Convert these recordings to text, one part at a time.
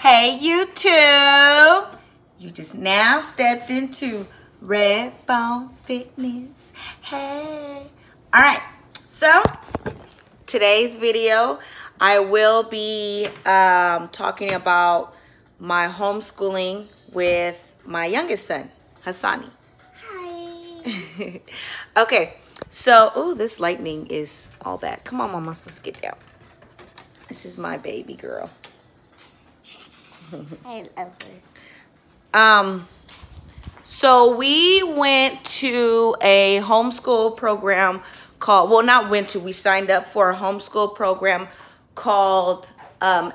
Hey, YouTube. You just now stepped into Redbone Fitness. Hey. All right. So, today's video, I will be um, talking about my homeschooling with my youngest son, Hassani. Hi. okay. So, oh, this lightning is all bad. Come on, mamas, let's get down. This is my baby girl. I love her. Um, so we went to a homeschool program called, well, not went to, we signed up for a homeschool program called um,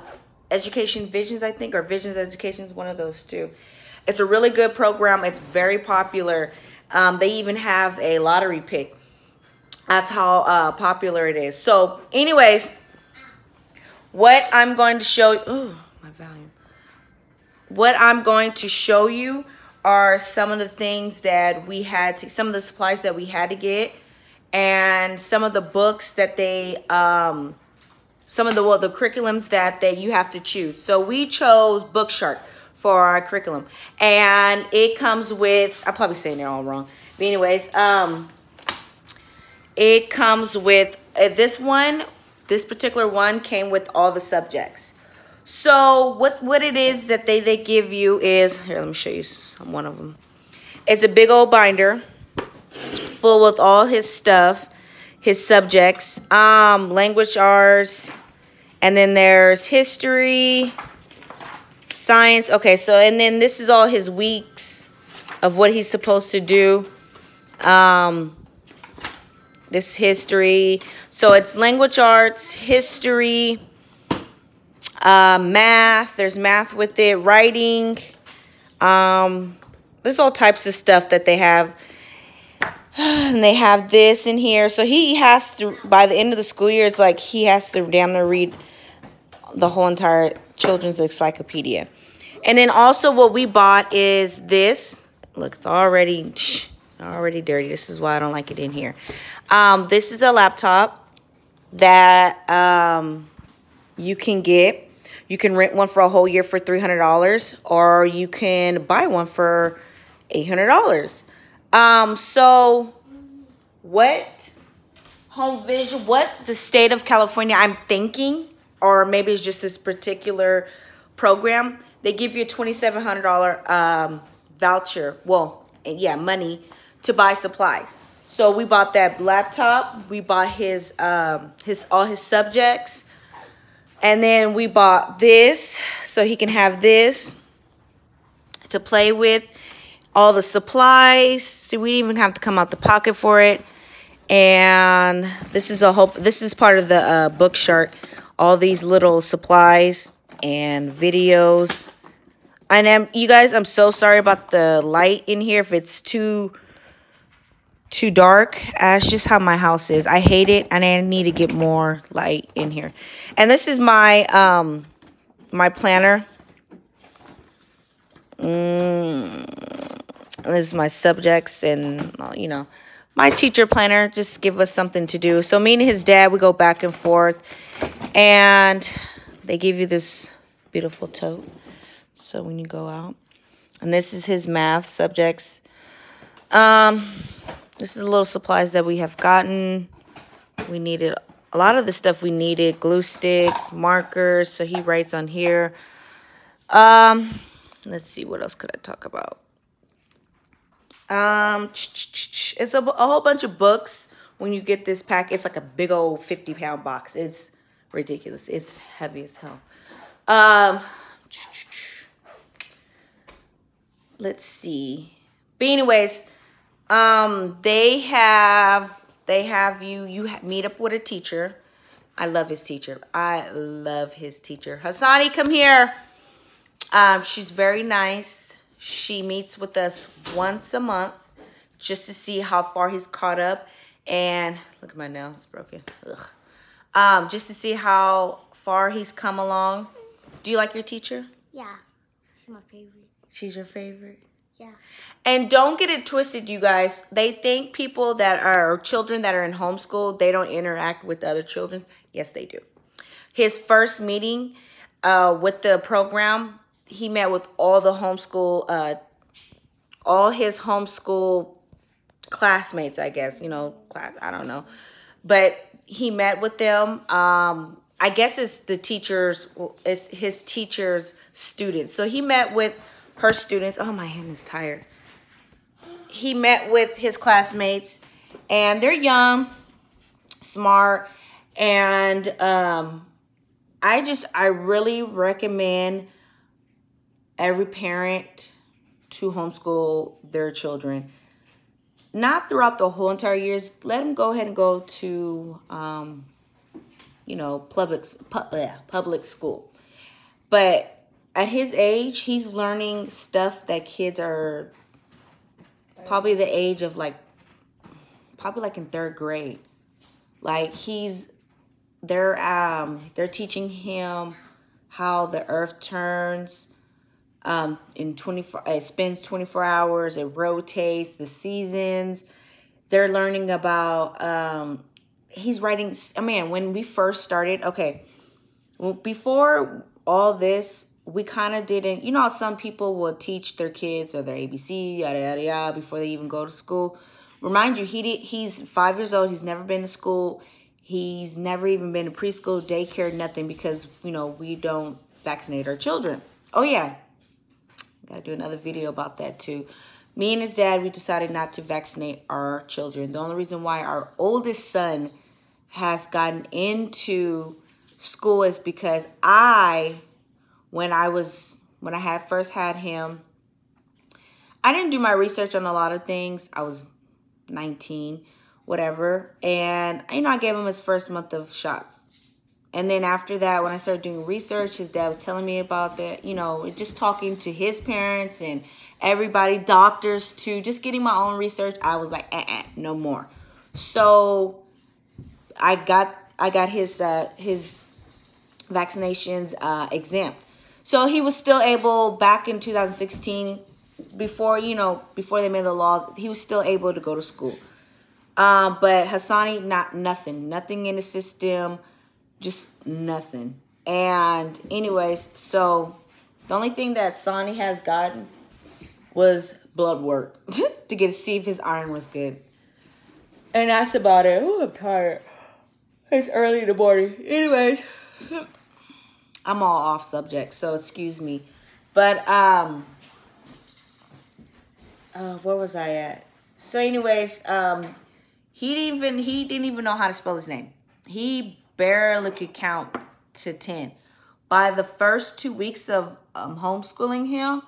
Education Visions, I think, or Visions Education is one of those two. It's a really good program. It's very popular. Um, they even have a lottery pick. That's how uh, popular it is. So, anyways, what I'm going to show you, ooh, my volume what I'm going to show you are some of the things that we had to, some of the supplies that we had to get, and some of the books that they, um, some of the well, the curriculums that that you have to choose. So we chose Bookshark for our curriculum, and it comes with. I'm probably saying it all wrong, but anyways, um, it comes with uh, this one. This particular one came with all the subjects. So what what it is that they they give you is here. Let me show you some one of them. It's a big old binder full with all his stuff, his subjects, um, language arts, and then there's history, science. Okay, so and then this is all his weeks of what he's supposed to do. Um, this history. So it's language arts, history uh, math. There's math with it, writing. Um, there's all types of stuff that they have. And they have this in here. So he has to, by the end of the school year, it's like he has to damn near read the whole entire children's encyclopedia. And then also what we bought is this. Look, it's already, already dirty. This is why I don't like it in here. Um, this is a laptop that um, you can get you can rent one for a whole year for $300 or you can buy one for $800. Um, so what home vision, what the state of California, I'm thinking, or maybe it's just this particular program, they give you a $2,700 um, voucher. Well, yeah, money to buy supplies. So we bought that laptop. We bought his um, his all his subjects. And then we bought this so he can have this to play with. All the supplies. See, we didn't even have to come out the pocket for it. And this is a hope. This is part of the uh, Bookshark. All these little supplies and videos. And am you guys, I'm so sorry about the light in here. If it's too too dark. That's just how my house is. I hate it and I need to get more light in here. And this is my um my planner. Mm, this is my subjects and you know my teacher planner just give us something to do. So me and his dad we go back and forth and they give you this beautiful tote. So when you go out and this is his math subjects. Um this is a little supplies that we have gotten. We needed a lot of the stuff we needed. Glue sticks, markers. So he writes on here. Um, let's see. What else could I talk about? Um, it's a, a whole bunch of books. When you get this pack, it's like a big old 50 pound box. It's ridiculous. It's heavy as hell. Um, let's see. But anyways, um, they have they have you you meet up with a teacher. I love his teacher. I love his teacher. Hassani, come here. Um, she's very nice. She meets with us once a month just to see how far he's caught up. And look at my nails broken. Ugh. Um, just to see how far he's come along. Do you like your teacher? Yeah, she's my favorite. She's your favorite? Yeah. And don't get it twisted, you guys. They think people that are children that are in homeschool, they don't interact with other children. Yes, they do. His first meeting, uh, with the program, he met with all the homeschool, uh, all his homeschool classmates, I guess, you know, class, I don't know. But he met with them. Um, I guess it's the teachers, it's his teacher's students. So he met with her students. Oh, my hand is tired. He met with his classmates, and they're young, smart, and um, I just, I really recommend every parent to homeschool their children. Not throughout the whole entire years. Let them go ahead and go to, um, you know, public public school. But at his age, he's learning stuff that kids are probably the age of like, probably like in third grade. Like he's, they're um they're teaching him how the earth turns um, in 24 it spends 24 hours it rotates the seasons they're learning about um, he's writing i mean when we first started okay well, before all this we kind of didn't you know some people will teach their kids or their abc yada yada yada before they even go to school remind you he did, he's five years old he's never been to school he's never even been to preschool daycare nothing because you know we don't vaccinate our children oh yeah Gotta do another video about that too. Me and his dad, we decided not to vaccinate our children. The only reason why our oldest son has gotten into school is because I, when I was, when I had first had him, I didn't do my research on a lot of things. I was 19, whatever. And, you know, I gave him his first month of shots. And then after that, when I started doing research, his dad was telling me about that, you know, just talking to his parents and everybody, doctors too, just getting my own research. I was like, eh, no more. So I got I got his uh, his vaccinations uh, exempt. So he was still able back in 2016, before you know before they made the law, he was still able to go to school. Um, but Hassani, not nothing, nothing in the system just nothing. And anyways, so the only thing that Sonny has gotten was blood work to get to see if his iron was good. And that's about it. Oh, I'm tired. It's early in the morning. Anyways, I'm all off subject, so excuse me. But um uh, where was I at? So anyways, um he didn't even he didn't even know how to spell his name. He barely could count to 10. By the first two weeks of um, homeschooling him,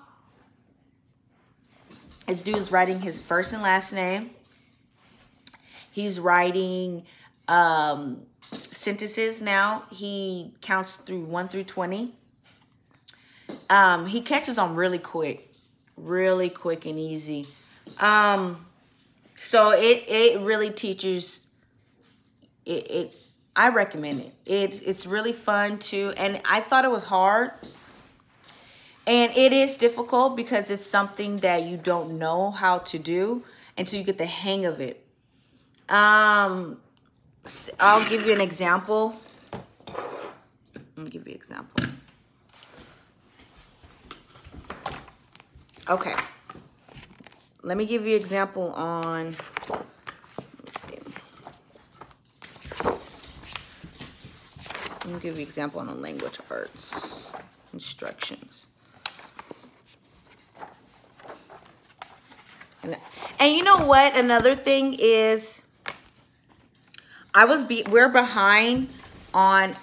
this dude's writing his first and last name. He's writing um, sentences now. He counts through 1 through 20. Um, he catches on really quick. Really quick and easy. Um, so it, it really teaches it, it I recommend it. It's it's really fun too, and I thought it was hard. And it is difficult because it's something that you don't know how to do until you get the hang of it. Um, I'll give you an example. Let me give you an example. Okay. Let me give you an example on Let me give you an example on language arts instructions. And, and you know what? Another thing is, I was be we're behind on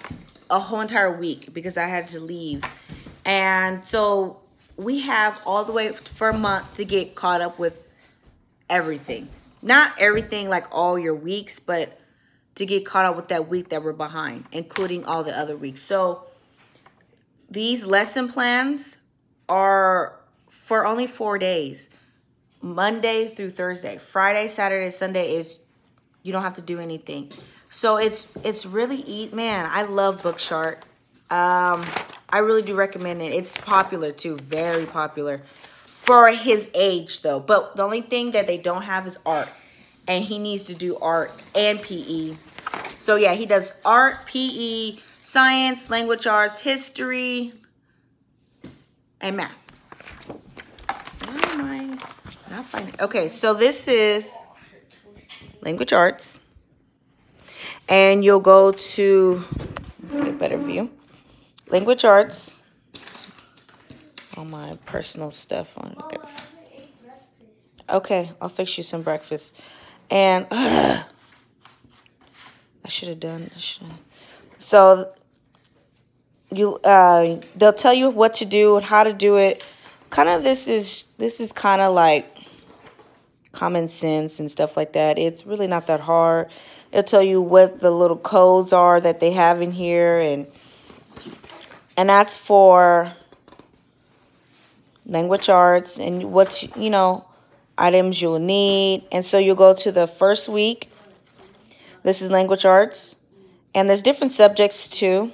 a whole entire week because I had to leave, and so we have all the way for a month to get caught up with everything. Not everything like all your weeks, but to get caught up with that week that we're behind, including all the other weeks. So these lesson plans are for only four days Monday through Thursday. Friday, Saturday, Sunday is you don't have to do anything. So it's it's really eat man. I love Bookshark. Um, I really do recommend it. It's popular too, very popular for his age though. But the only thing that they don't have is art and he needs to do art and PE. So yeah, he does art, PE, science, language arts, history, and math. Am I not finding? Okay, so this is language arts. And you'll go to get a better view. Language arts. All my personal stuff on. Okay, I'll fix you some breakfast. And ugh, I should have done. So you, uh, they'll tell you what to do and how to do it. Kind of this is this is kind of like common sense and stuff like that. It's really not that hard. It'll tell you what the little codes are that they have in here and and that's for language arts and what you know items you'll need. And so you'll go to the first week. This is language arts. And there's different subjects too.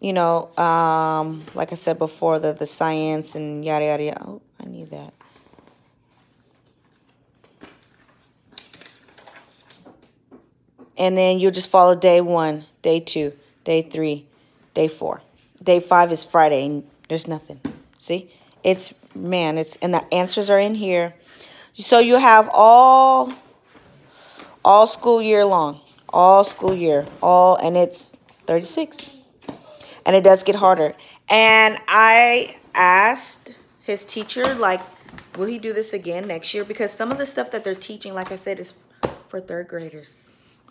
You know, um, like I said before, the, the science and yada, yada, yada. Oh, I need that. And then you'll just follow day one, day two, day three, day four. Day five is Friday, and there's nothing. See? It's, man, it's, and the answers are in here. So you have all, all school year long, all school year, all, and it's 36. And it does get harder. And I asked his teacher, like, will he do this again next year? Because some of the stuff that they're teaching, like I said, is for third graders.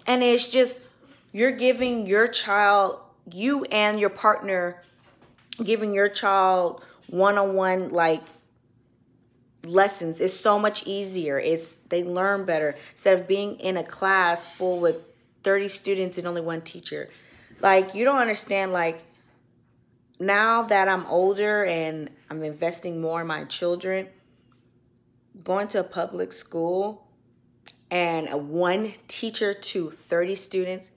And it's just, you're giving your child, you and your partner, giving your child one-on-one like lessons. It's so much easier. It's they learn better. Instead of being in a class full with 30 students and only one teacher. Like you don't understand like now that i'm older and i'm investing more in my children going to a public school and one teacher to 30 students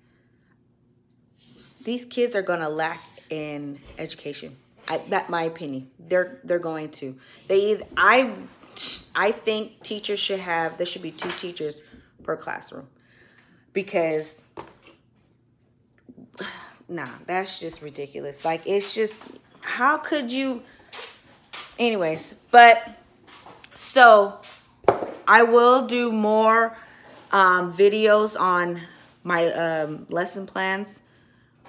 these kids are going to lack in education I, that my opinion. They're they're going to. They either, I I think teachers should have there should be two teachers per classroom because nah, that's just ridiculous. Like it's just how could you anyways, but so I will do more um, videos on my um, lesson plans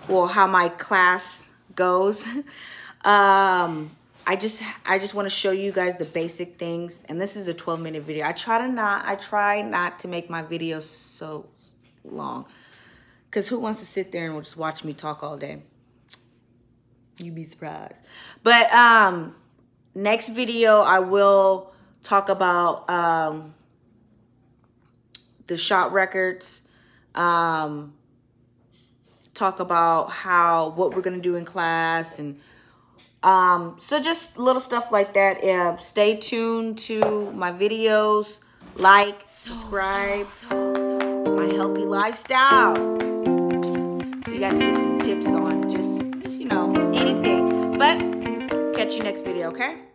or how my class goes. Um, I just I just want to show you guys the basic things and this is a 12 minute video. I try to not I try not to make my videos so long cuz who wants to sit there and just watch me talk all day? You'd be surprised. But um next video I will talk about um the shot records um talk about how what we're going to do in class and um, so just little stuff like that. Stay tuned to my videos. Like, subscribe. My healthy lifestyle. So you guys get some tips on just, just you know, anything. But catch you next video, okay?